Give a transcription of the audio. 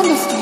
understand.